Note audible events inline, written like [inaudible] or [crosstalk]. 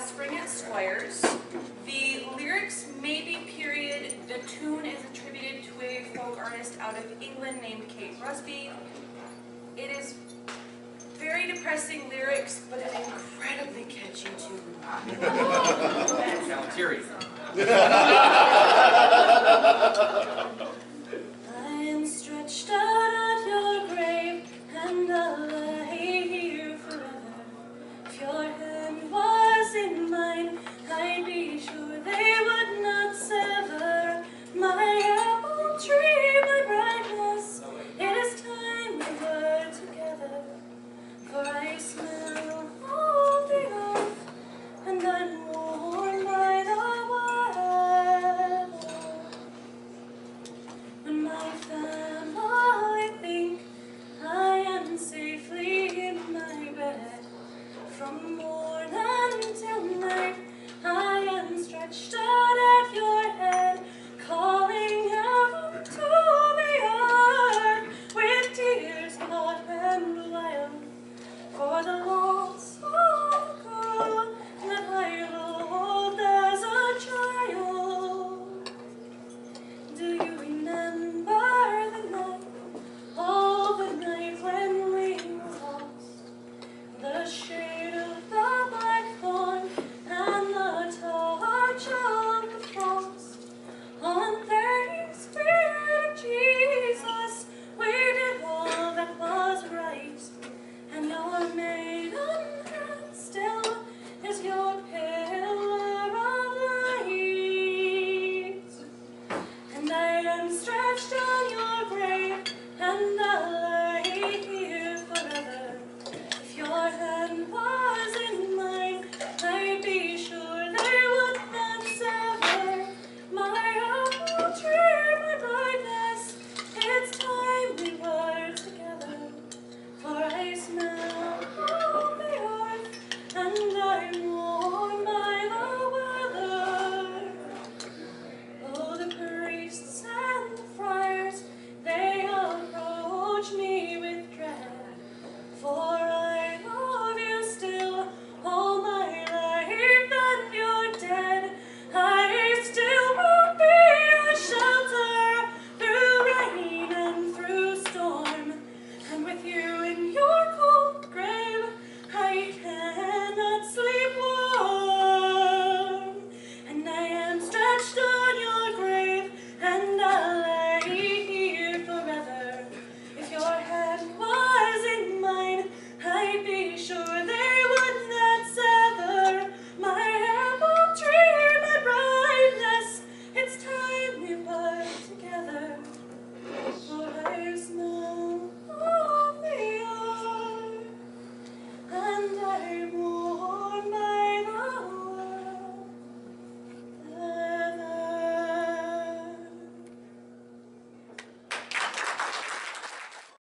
Spring at Squires. The lyrics may be period. The tune is attributed to a folk artist out of England named Kate Rusby. It is very depressing lyrics, but an incredibly catchy tune. Sounds. [laughs] stop.